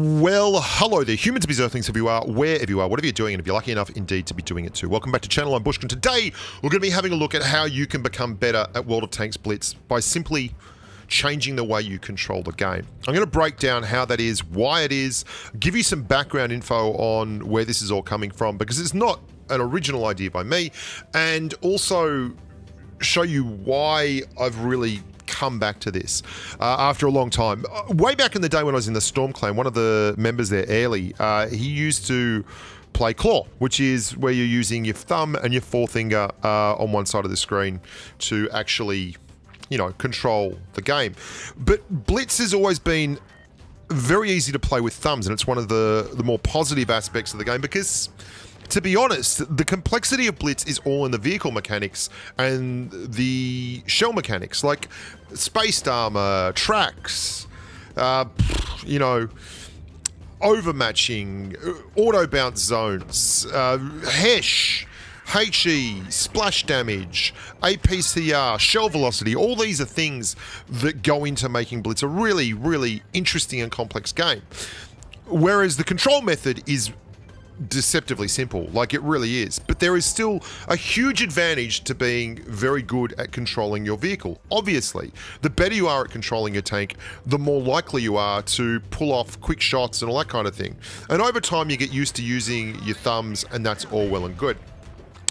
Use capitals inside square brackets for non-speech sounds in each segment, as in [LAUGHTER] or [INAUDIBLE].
Well, hello there, humans, bees, earthlings, if you are, wherever you are, whatever you're doing, and if you're lucky enough indeed to be doing it too. Welcome back to channel, I'm Bushka. Today, we're going to be having a look at how you can become better at World of Tanks Blitz by simply changing the way you control the game. I'm going to break down how that is, why it is, give you some background info on where this is all coming from, because it's not an original idea by me, and also show you why I've really come back to this uh, after a long time. Uh, way back in the day when I was in the Storm Clan, one of the members there, Airly, uh, he used to play Claw, which is where you're using your thumb and your forefinger uh, on one side of the screen to actually, you know, control the game. But Blitz has always been very easy to play with thumbs, and it's one of the, the more positive aspects of the game because to be honest, the complexity of Blitz is all in the vehicle mechanics and the shell mechanics, like spaced armor, tracks, uh, you know, overmatching, auto bounce zones, uh, HESH, HE, splash damage, APCR, shell velocity, all these are things that go into making Blitz a really, really interesting and complex game. Whereas the control method is deceptively simple, like it really is. But there is still a huge advantage to being very good at controlling your vehicle. Obviously, the better you are at controlling your tank, the more likely you are to pull off quick shots and all that kind of thing. And over time, you get used to using your thumbs, and that's all well and good.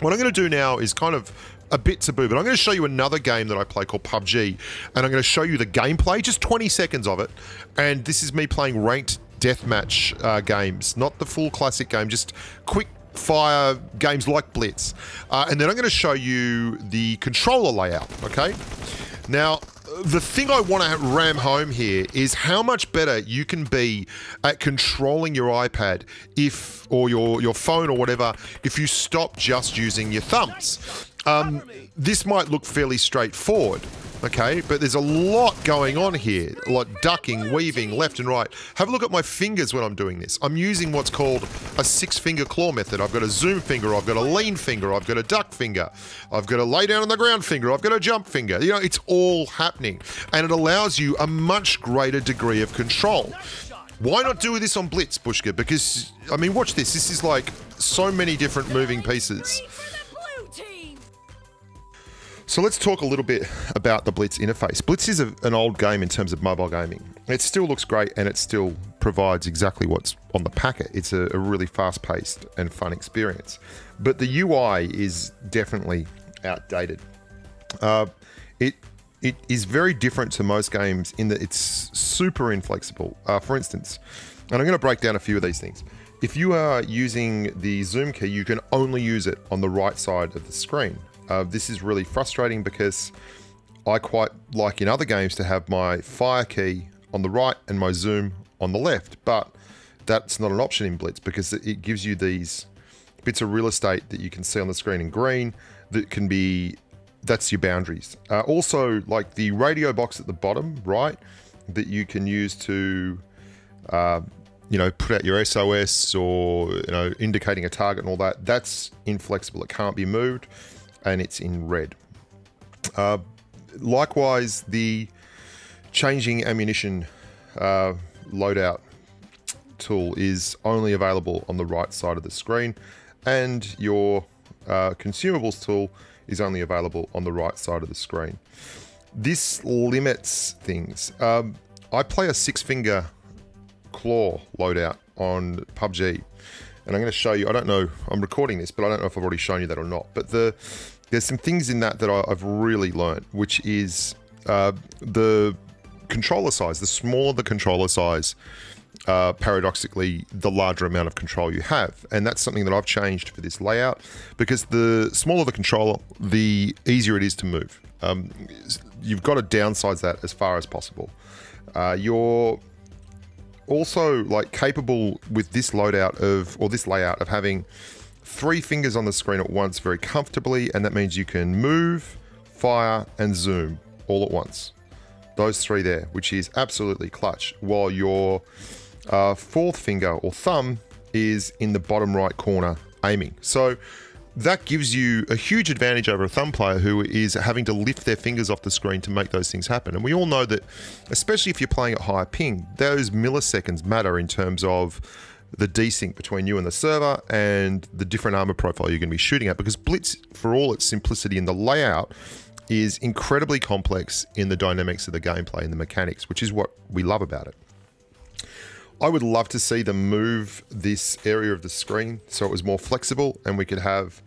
What I'm going to do now is kind of a bit taboo, but I'm going to show you another game that I play called PUBG, and I'm going to show you the gameplay, just 20 seconds of it. And this is me playing ranked deathmatch uh, games, not the full classic game, just quick fire games like Blitz. Uh, and then I'm going to show you the controller layout, okay? Now, the thing I want to ram home here is how much better you can be at controlling your iPad if, or your, your phone or whatever, if you stop just using your thumbs. Um, this might look fairly straightforward, okay? But there's a lot going on here, like ducking, weaving, left and right. Have a look at my fingers when I'm doing this. I'm using what's called a six-finger claw method. I've got a zoom finger, I've got a lean finger, I've got a duck finger, I've got a lay down on the ground finger, I've got a jump finger. You know, it's all happening. And it allows you a much greater degree of control. Why not do this on Blitz, Bushka? Because, I mean, watch this. This is like so many different moving pieces. So let's talk a little bit about the Blitz interface. Blitz is a, an old game in terms of mobile gaming. It still looks great and it still provides exactly what's on the packet. It's a, a really fast paced and fun experience. But the UI is definitely outdated. Uh, it it is very different to most games in that it's super inflexible. Uh, for instance, and I'm going to break down a few of these things. If you are using the zoom key, you can only use it on the right side of the screen. Uh, this is really frustrating because I quite like in other games to have my fire key on the right and my zoom on the left, but that's not an option in Blitz because it gives you these bits of real estate that you can see on the screen in green that can be, that's your boundaries. Uh, also, like the radio box at the bottom right that you can use to, uh, you know, put out your SOS or, you know, indicating a target and all that, that's inflexible. It can't be moved and it's in red. Uh, likewise, the changing ammunition uh, loadout tool is only available on the right side of the screen, and your uh, consumables tool is only available on the right side of the screen. This limits things. Um, I play a six finger claw loadout on PUBG and I'm going to show you. I don't know. I'm recording this, but I don't know if I've already shown you that or not. But the there's some things in that that I, have really learned, which is uh, the controller size. The smaller the controller size, uh, paradoxically, the larger amount of control you have. And that's something that I've changed for this layout because the smaller the controller, the easier it is to move. Um, you've got to downsize that as far as possible. Uh, your also like capable with this loadout of or this layout of having three fingers on the screen at once very comfortably and that means you can move fire and zoom all at once. Those three there which is absolutely clutch while your uh, fourth finger or thumb is in the bottom right corner aiming. So that gives you a huge advantage over a thumb player who is having to lift their fingers off the screen to make those things happen. And we all know that, especially if you're playing at higher ping, those milliseconds matter in terms of the desync between you and the server and the different armor profile you're going to be shooting at because Blitz, for all its simplicity in the layout, is incredibly complex in the dynamics of the gameplay and the mechanics, which is what we love about it. I would love to see them move this area of the screen so it was more flexible and we could have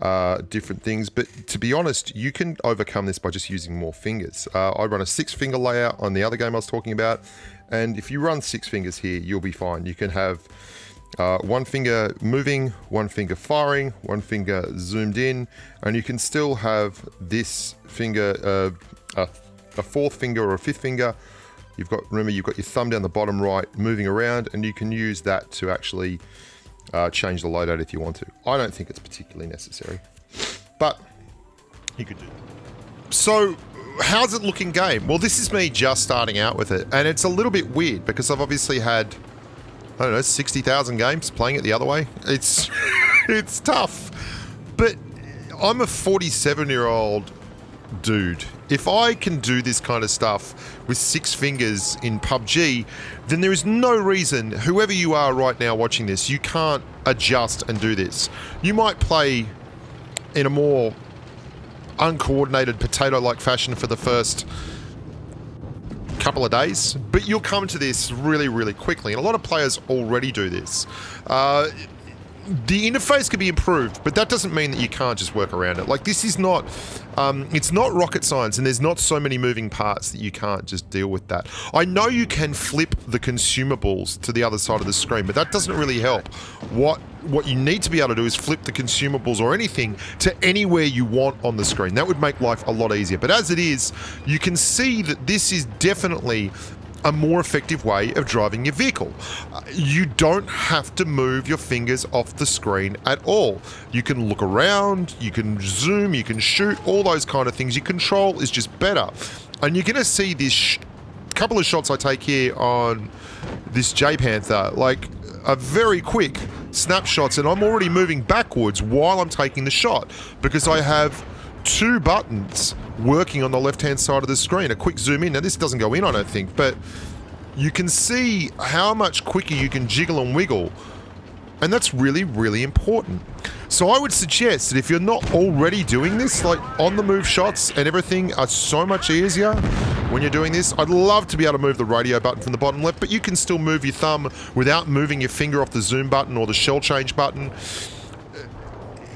uh, different things. But to be honest, you can overcome this by just using more fingers. Uh, I run a six finger layout on the other game I was talking about. And if you run six fingers here, you'll be fine. You can have uh, one finger moving, one finger firing, one finger zoomed in, and you can still have this finger, uh, a, a fourth finger or a fifth finger You've got, remember, you've got your thumb down the bottom right moving around, and you can use that to actually uh, change the loadout if you want to. I don't think it's particularly necessary, but you could do that. So, how's it looking game? Well, this is me just starting out with it, and it's a little bit weird because I've obviously had, I don't know, 60,000 games playing it the other way. It's, [LAUGHS] it's tough, but I'm a 47 year old dude. If I can do this kind of stuff with six fingers in PUBG, then there is no reason, whoever you are right now watching this, you can't adjust and do this. You might play in a more uncoordinated potato-like fashion for the first couple of days, but you'll come to this really, really quickly. And a lot of players already do this. Uh, the interface could be improved, but that doesn't mean that you can't just work around it. Like this is not, um, it's not rocket science, and there's not so many moving parts that you can't just deal with that. I know you can flip the consumables to the other side of the screen, but that doesn't really help. What what you need to be able to do is flip the consumables or anything to anywhere you want on the screen. That would make life a lot easier. But as it is, you can see that this is definitely a more effective way of driving your vehicle. Uh, you don't have to move your fingers off the screen at all. You can look around, you can zoom, you can shoot, all those kind of things. Your control is just better. And you're going to see this couple of shots I take here on this J Panther, like a very quick snapshots, and I'm already moving backwards while I'm taking the shot because I have two buttons working on the left-hand side of the screen. A quick zoom in. Now, this doesn't go in, I don't think, but you can see how much quicker you can jiggle and wiggle. And that's really, really important. So I would suggest that if you're not already doing this, like on-the-move shots and everything are so much easier when you're doing this. I'd love to be able to move the radio button from the bottom left, but you can still move your thumb without moving your finger off the zoom button or the shell change button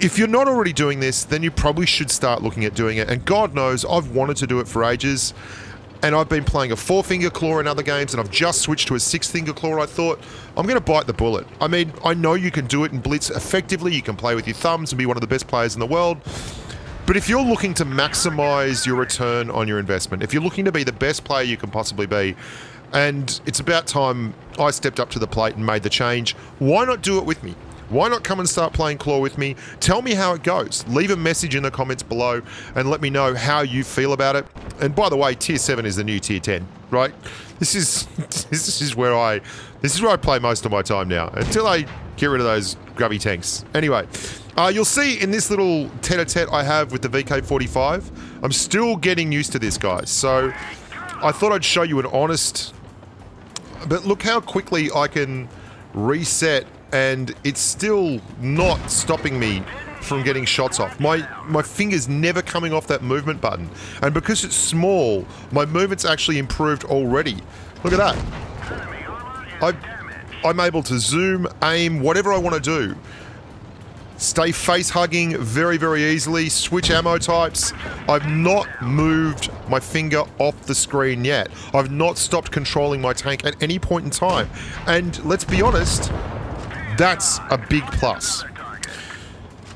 if you're not already doing this, then you probably should start looking at doing it. And God knows, I've wanted to do it for ages. And I've been playing a four finger claw in other games, and I've just switched to a six finger claw. I thought, I'm going to bite the bullet. I mean, I know you can do it in Blitz effectively. You can play with your thumbs and be one of the best players in the world. But if you're looking to maximize your return on your investment, if you're looking to be the best player you can possibly be, and it's about time I stepped up to the plate and made the change, why not do it with me? Why not come and start playing Claw with me? Tell me how it goes. Leave a message in the comments below and let me know how you feel about it. And by the way, Tier 7 is the new Tier 10, right? This is [LAUGHS] this is where I this is where I play most of my time now until I get rid of those grubby tanks. Anyway, uh, you'll see in this little tete-a-tete I have with the VK45, I'm still getting used to this, guys. So I thought I'd show you an honest... But look how quickly I can reset and it's still not stopping me from getting shots off. My my finger's never coming off that movement button. And because it's small, my movement's actually improved already. Look at that. I, I'm able to zoom, aim, whatever I want to do. Stay face hugging very, very easily. Switch ammo types. I've not moved my finger off the screen yet. I've not stopped controlling my tank at any point in time. And let's be honest, that's a big plus.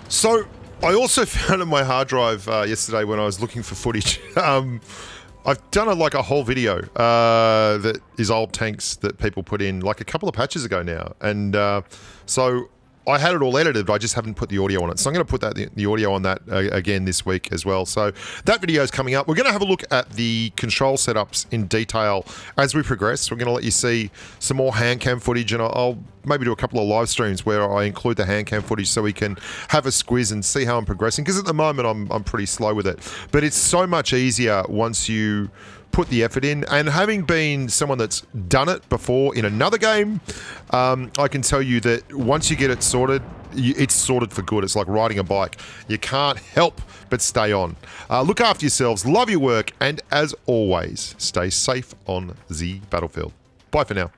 So, I also [LAUGHS] found on my hard drive uh, yesterday when I was looking for footage. [LAUGHS] Um, I've done a, like a whole video uh, that is old tanks that people put in like a couple of patches ago now, and uh, so I had it all edited, but I just haven't put the audio on it. So I'm going to put that the, the audio on that uh, again this week as well. So that video is coming up. We're going to have a look at the control setups in detail as we progress. We're going to let you see some more hand cam footage, and I'll, maybe do a couple of live streams where I include the hand cam footage so we can have a squiz and see how I'm progressing. Because at the moment I'm I'm pretty slow with it, but it's so much easier once you put the effort in. And having been someone that's done it before in another game, um, I can tell you that once you get it sorted, it's sorted for good. It's like riding a bike. You can't help but stay on. Uh, look after yourselves, love your work, and as always, stay safe on the battlefield. Bye for now.